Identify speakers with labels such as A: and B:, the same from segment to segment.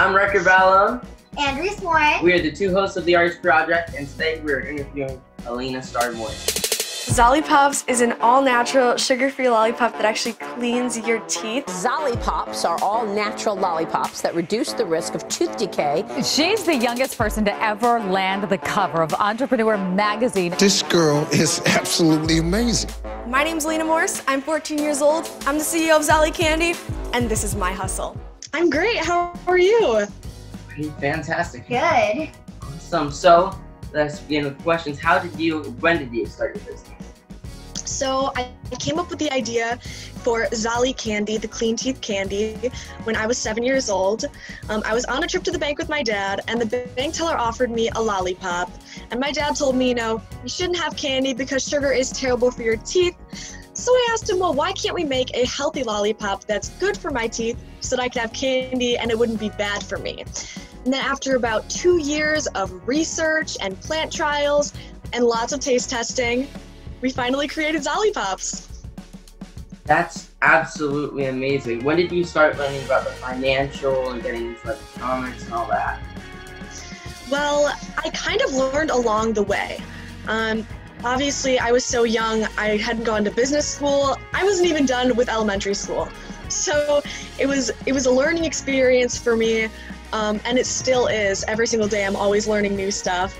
A: I'm Ryker Baloun.
B: And Reese Warren.
A: We are the two hosts of the Arts Project, and today we are interviewing Alina Star Morse.
C: Zollipops is an all-natural, sugar-free lollipop that actually cleans your teeth.
D: Zollipops are all natural lollipops that reduce the risk of tooth decay.
E: She's the youngest person to ever land the cover of Entrepreneur magazine.
F: This girl is absolutely amazing.
C: My name's Alina Morse. I'm 14 years old. I'm the CEO of Zolli Candy, and this is my hustle.
G: I'm great. How are you?
A: Pretty fantastic.
B: Good.
A: Awesome. So let's begin with questions. How did you, when did you start your business?
G: So I came up with the idea for Zolli Candy, the clean teeth candy, when I was seven years old. Um, I was on a trip to the bank with my dad, and the bank teller offered me a lollipop. And my dad told me, you know, you shouldn't have candy because sugar is terrible for your teeth. So I asked him, well, why can't we make a healthy lollipop that's good for my teeth so that I could have candy and it wouldn't be bad for me? And then after about two years of research and plant trials and lots of taste testing, we finally created Zollipops.
A: That's absolutely amazing. When did you start learning about the financial and getting into economics and all that?
G: Well, I kind of learned along the way. Um, obviously, I was so young, I hadn't gone to business school. I wasn't even done with elementary school. So it was it was a learning experience for me, um, and it still is. Every single day, I'm always learning new stuff.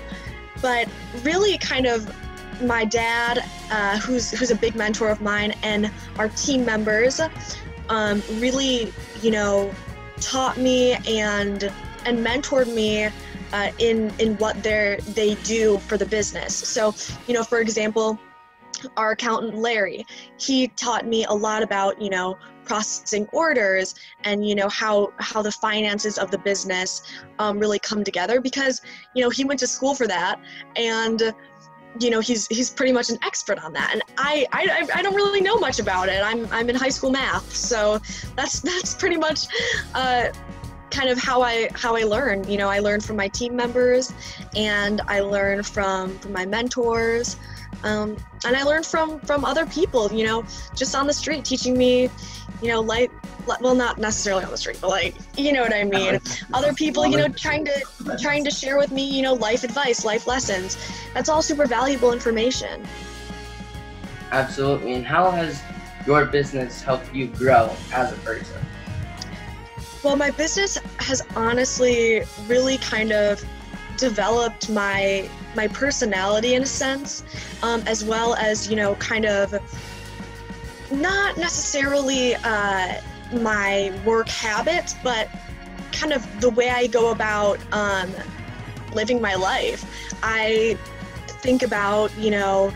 G: But really, kind of my dad, uh, who's who's a big mentor of mine, and our team members, um, really, you know, taught me and and mentored me uh, in in what they they do for the business. So, you know, for example, our accountant Larry, he taught me a lot about you know processing orders and you know how how the finances of the business um, really come together because you know he went to school for that and you know he's he's pretty much an expert on that. And I, I i don't really know much about it. I'm i'm in high school math. So that's that's pretty much uh kind of how i how i learn. You know i learn from my team members and i learn from from my mentors um, and i learn from from other people you know just on the street teaching me you know life well not necessarily on the street but like you know what i mean? Other people you know trying to trying to share with me you know life advice life lessons. That's all super valuable information.
A: Absolutely. And how has your business helped you grow as a person
G: well my business has honestly really kind of developed my my personality in a sense um, as well as you know kind of not necessarily uh, my work habits, but kind of the way I go about um, living my life. I think about, you know,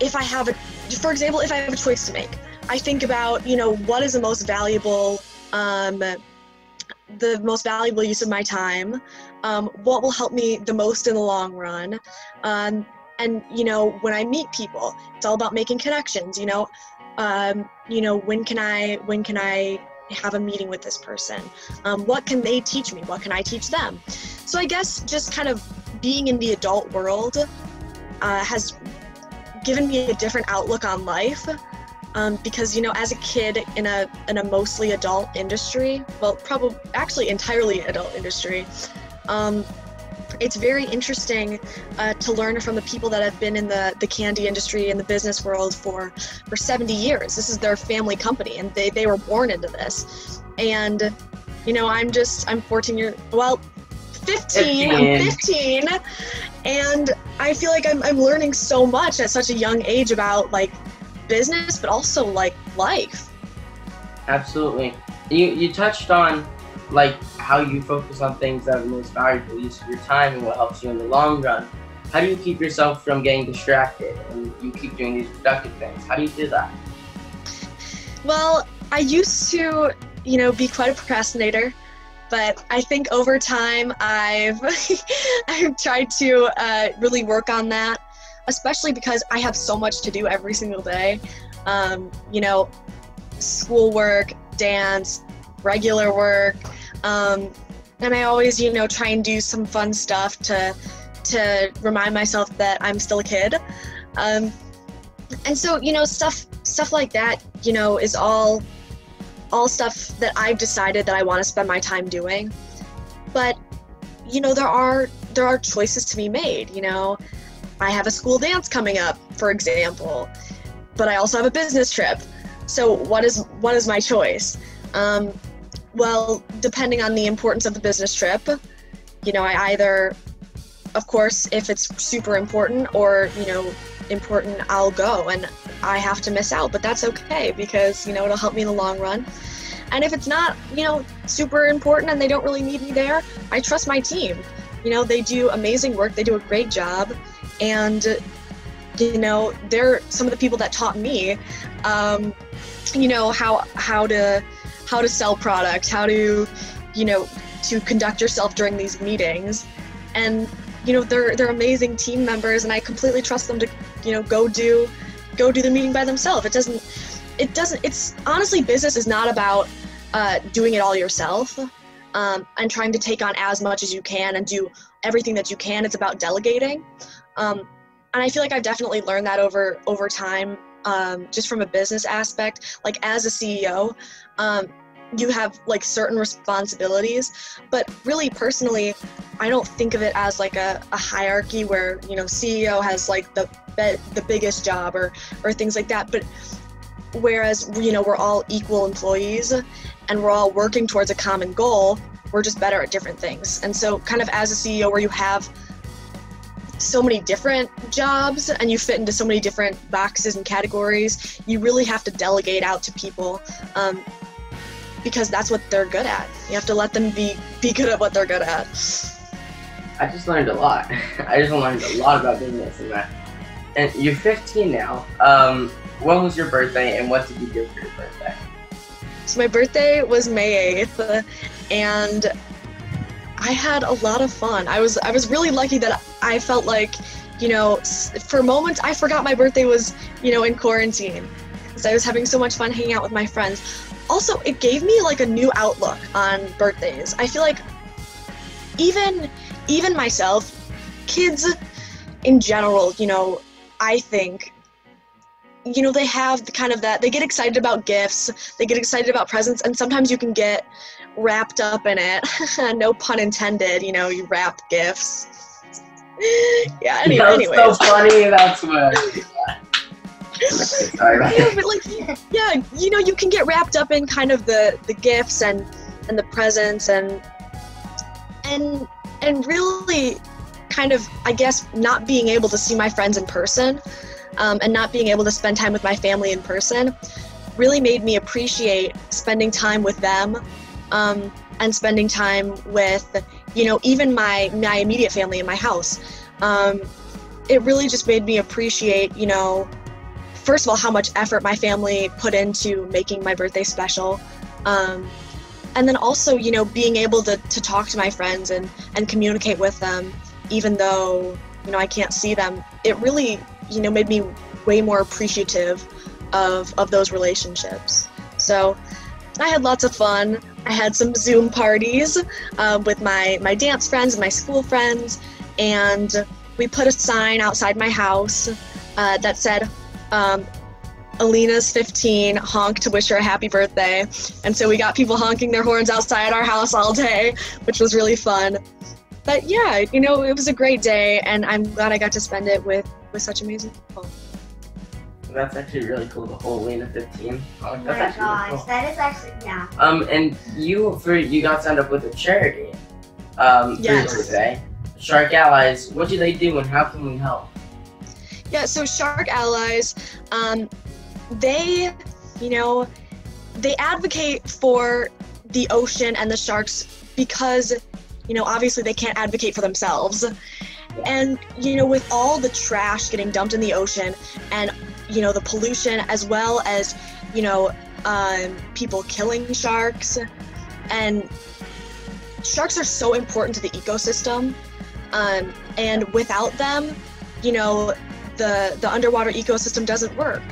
G: if I have a, for example, if I have a choice to make, I think about, you know, what is the most valuable, um, the most valuable use of my time, um, what will help me the most in the long run. Um, and, you know, when I meet people, it's all about making connections, you know, um, you know when can i when can i have a meeting with this person? Um, what can they teach me? What can i teach them? So i guess just kind of being in the adult world uh, has given me a different outlook on life um, because you know as a kid in a in a mostly adult industry well probably actually entirely adult industry um, it's very interesting uh, to learn from the people that have been in the, the candy industry and the business world for, for 70 years. This is their family company and they, they were born into this. And, you know, I'm just, I'm 14 years, well, 15, 15. I'm 15. And I feel like I'm, I'm learning so much at such a young age about like business, but also like life.
A: Absolutely. You, you touched on like how you focus on things that are most valuable use of your time and what helps you in the long run. How do you keep yourself from getting distracted and you keep doing these productive things? How do you do that?
G: Well, I used to, you know, be quite a procrastinator, but I think over time I've I've tried to uh, really work on that, especially because I have so much to do every single day. Um, you know, schoolwork, dance, regular work, um, and I always, you know, try and do some fun stuff to to remind myself that I'm still a kid. Um, and so, you know, stuff stuff like that, you know, is all all stuff that I've decided that I want to spend my time doing. but you know there are there are choices to be made you know i have a school dance coming up for example but i also have a business trip. So what is what is my choice? Um, well depending on the importance of the business trip you know i either of course if it's super important or you know important i'll go and i have to miss out but that's okay because you know it'll help me in the long run. And if it's not, you know, super important and they don't really need me there, I trust my team. You know, they do amazing work, they do a great job, and you know, they're some of the people that taught me, um, you know, how how to how to sell products, how to, you know, to conduct yourself during these meetings, and you know, they're they're amazing team members, and I completely trust them to, you know, go do go do the meeting by themselves. It doesn't it doesn't it's honestly business is not about uh, doing it all yourself um, and trying to take on as much as you can and do everything that you can. It's about delegating. Um, and I feel like I've definitely learned that over over time, um, just from a business aspect. Like as a CEO, um, you have like certain responsibilities, but really personally, I don't think of it as like a, a hierarchy where you know CEO has like the the biggest job or or things like that. But whereas you know we're all equal employees and we're all working towards a common goal we're just better at different things. And so kind of as a ceo where you have so many different jobs and you fit into so many different boxes and categories you really have to delegate out to people um, because that's what they're good at. You have to let them be be good at what they're good at.
A: I just learned a lot. I just learned a lot about business and that and you're 15 now. Um, when was your birthday and what did you do for your birthday?
G: So my birthday was May 8th and I had a lot of fun. I was I was really lucky that I felt like, you know, for moments I forgot my birthday was, you know, in quarantine. Because I was having so much fun hanging out with my friends. Also, it gave me like a new outlook on birthdays. I feel like even even myself, kids in general, you know, I think you know they have the kind of that they get excited about gifts they get excited about presents and sometimes you can get wrapped up in it. No pun intended you know you wrap gifts. Yeah anyway
A: that's
G: anyways.
A: so funny that's what
G: yeah, but like yeah you know you can get wrapped up in kind of the the gifts and and the presents and and and really kind of i guess not being able to see my friends in person um, and not being able to spend time with my family in person really made me appreciate spending time with them um, and spending time with you know even my my immediate family in my house. Um, it really just made me appreciate you know first of all how much effort my family put into making my birthday special. Um, and then also you know being able to, to talk to my friends and and communicate with them even though you know i can't see them. It really you know made me way more appreciative of of those relationships. So I had lots of fun. I had some Zoom parties um, with my my dance friends and my school friends, and we put a sign outside my house uh, that said. Um, Alina's 15, honk to wish her a happy birthday. And so we got people honking their horns outside our house all day, which was really fun. But yeah, you know, it was a great day, and I'm glad I got to spend it with with such amazing people.
A: That's actually really cool. The whole Lena 15.
B: Oh
A: That's
B: my
A: actually
B: gosh,
A: really cool.
B: that is actually yeah.
A: Um, and you for you got signed up with a charity. Um,
G: Yes.
A: birthday. Shark Allies. What do they do and how can we help?
G: Yeah, so Shark Allies, um, they, you know, they advocate for the ocean and the sharks because, you know, obviously they can't advocate for themselves. And, you know, with all the trash getting dumped in the ocean and, you know, the pollution as well as, you know, um, people killing sharks and sharks are so important to the ecosystem. Um, and without them, you know, the the underwater ecosystem doesn't work.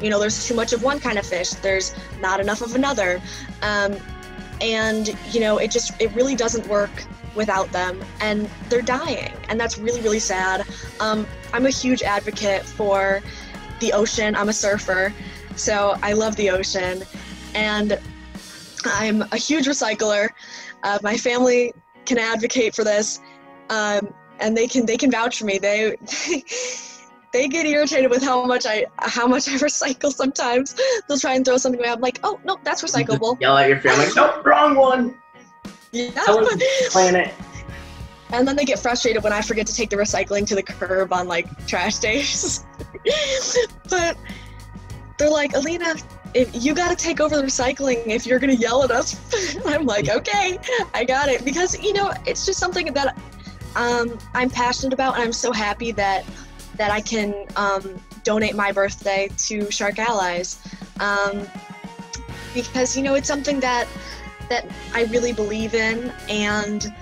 G: You know, there's too much of one kind of fish. There's not enough of another, um, and you know, it just it really doesn't work without them, and they're dying, and that's really really sad. Um, I'm a huge advocate for the ocean. I'm a surfer, so I love the ocean, and I'm a huge recycler. Uh, my family can advocate for this, um, and they can they can vouch for me. They they get irritated with how much I how much I recycle. Sometimes they'll try and throw something away. I'm like, oh no, that's recyclable.
A: Yell at your family. Nope, wrong one.
G: Yeah.
A: Planet.
G: And then they get frustrated when I forget to take the recycling to the curb on like trash days. but they're like, Alina, if you got to take over the recycling if you're going to yell at us. I'm like, okay, I got it. Because, you know, it's just something that um, I'm passionate about. And I'm so happy that, that I can um, donate my birthday to Shark Allies. Um, because, you know, it's something that, that I really believe in. And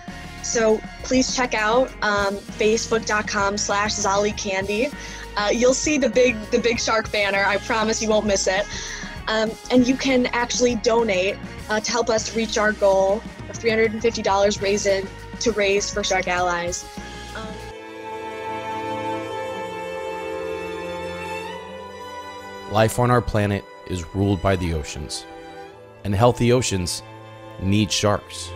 G: so please check out um, facebook.com slash Zolli Candy. Uh, you'll see the big the big shark banner. I promise you won't miss it. Um, and you can actually donate uh, to help us reach our goal of $350 raised to raise for Shark Allies.
B: Life on our planet is ruled by the oceans, and healthy oceans need sharks.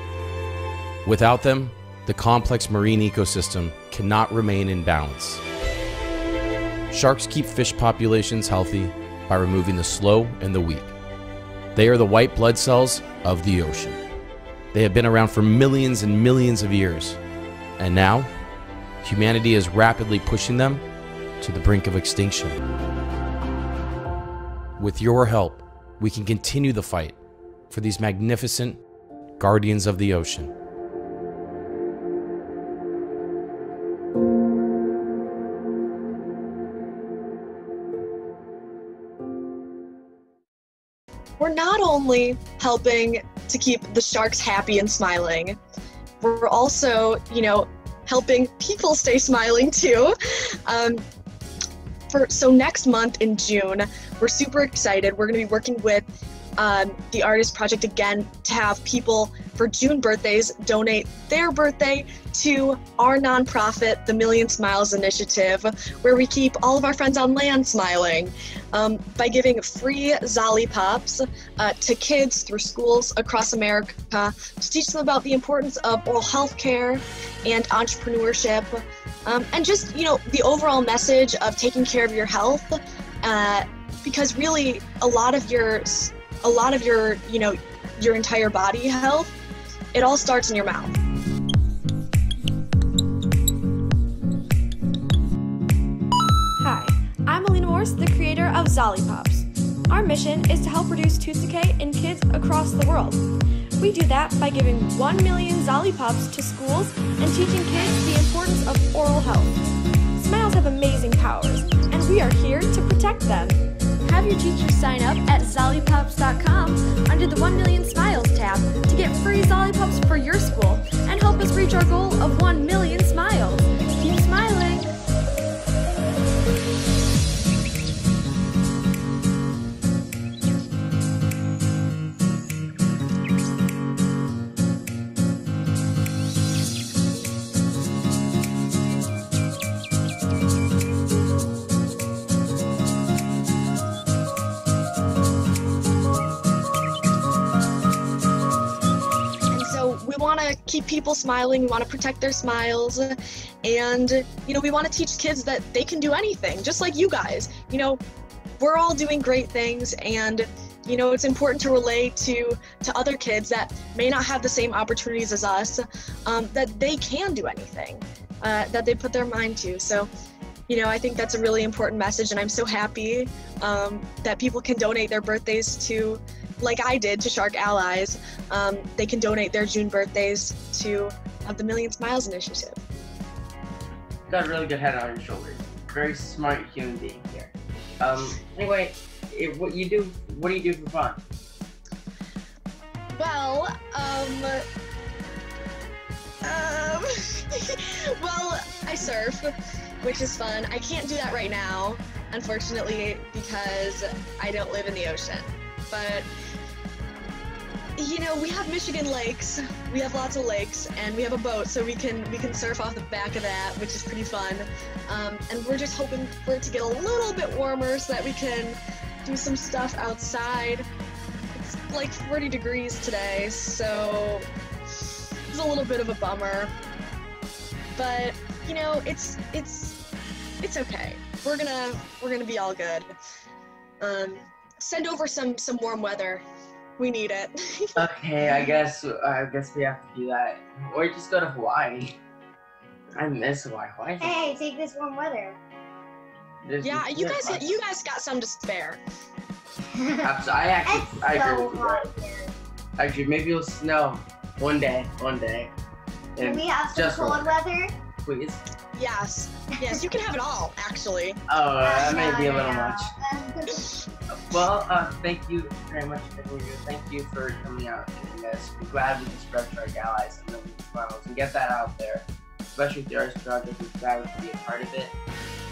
B: Without them, the complex marine ecosystem cannot remain in balance. Sharks keep fish populations healthy by removing the slow and the weak. They are the white blood cells of the ocean. They have been around for millions and millions of years, and now humanity is rapidly pushing them to the brink of extinction. With your help, we can continue the fight for these magnificent guardians of the ocean.
G: we're not only helping to keep the sharks happy and smiling, we're also, you know, helping people stay smiling too. Um, for so next month in June, we're super excited. We're going to be working with um, the Artist Project again to have people for June birthdays donate their birthday to our nonprofit, the Million Smiles Initiative, where we keep all of our friends on land smiling um, by giving free Zollipops uh, to kids through schools across America to teach them about the importance of oral health care and entrepreneurship. Um, and just, you know, the overall message of taking care of your health. Uh, because really, a lot of your a lot of your, you know, your entire body health, it all starts in your mouth.
C: Hi, I'm Alina Morse, the creator of Zollipops. Our mission is to help reduce tooth decay in kids across the world. We do that by giving 1 million Zollipops to schools and teaching kids the importance of oral health. Smiles have amazing powers, and we are here to protect them. Have your teachers sign up at zollipops.com under the 1 Million Smiles tab to get free Zollipops for your school and help us reach our goal of 1 million smiles. Keep smiling!
G: Keep people smiling. We want to protect their smiles. And, you know, we want to teach kids that they can do anything, just like you guys. You know, we're all doing great things. And, you know, it's important to relate to, to other kids that may not have the same opportunities as us, um, that they can do anything, uh, that they put their mind to. So, you know, I think that's a really important message. And I'm so happy um, that people can donate their birthdays to like I did to Shark Allies, um, they can donate their June birthdays to uh, the Million Smiles Initiative.
A: Got a really good head on your shoulders. Very smart human being here. Um. Anyway, what you do? What do you do for fun?
G: Well, um, um, well, I surf, which is fun. I can't do that right now, unfortunately, because I don't live in the ocean. But you know, we have Michigan lakes. We have lots of lakes, and we have a boat, so we can we can surf off the back of that, which is pretty fun. Um, and we're just hoping for it to get a little bit warmer so that we can do some stuff outside. It's like 40 degrees today, so it's a little bit of a bummer, but you know, it's it's it's okay. We're gonna we're gonna be all good. Um, send over some some warm weather. We need it.
A: Okay, I guess I guess we have to do that, or just go to Hawaii. I miss Hawaii. Hawaii.
H: Hey, take this warm weather.
A: There's-
G: yeah, you
A: there's
G: guys you guys got some to spare.
A: Abs- I actually,
H: It's
A: I agree
H: so
A: with you.
H: hot
A: Bro.
H: here.
A: Actually, maybe it'll snow one day. One day.
H: Can
A: And
H: we have some
A: just
H: cold weather?
A: Please.
G: Yes, yes, you can have it all. Actually,
A: Oh, that may be a little
H: no.
A: much. Well, uh, thank you very much, Victoria. Thank you for coming out and doing this. We're glad we can spread to our allies and then finals and get that out there, especially with the arts project. We're glad we can be a part of it.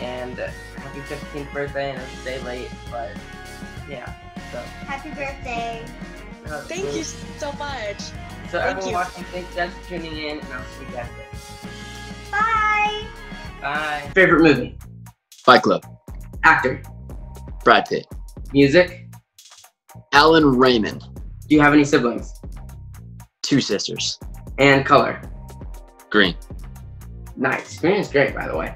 A: And uh, happy 15th birthday, and it's a day late, but yeah. So,
H: Happy birthday.
A: uh,
G: thank you so much.
A: So,
G: Thank
A: everyone
G: you.
A: watching, thanks guys for tuning in, and I'll see you guys later.
H: Bye.
A: Bye. Favorite movie?
I: Fight Club.
A: Actor?
I: Brad Pitt.
A: Music?
I: Alan Raymond.
A: Do you have any siblings?
I: Two sisters.
A: And color?
I: Green.
A: Nice. Green is great, by the way.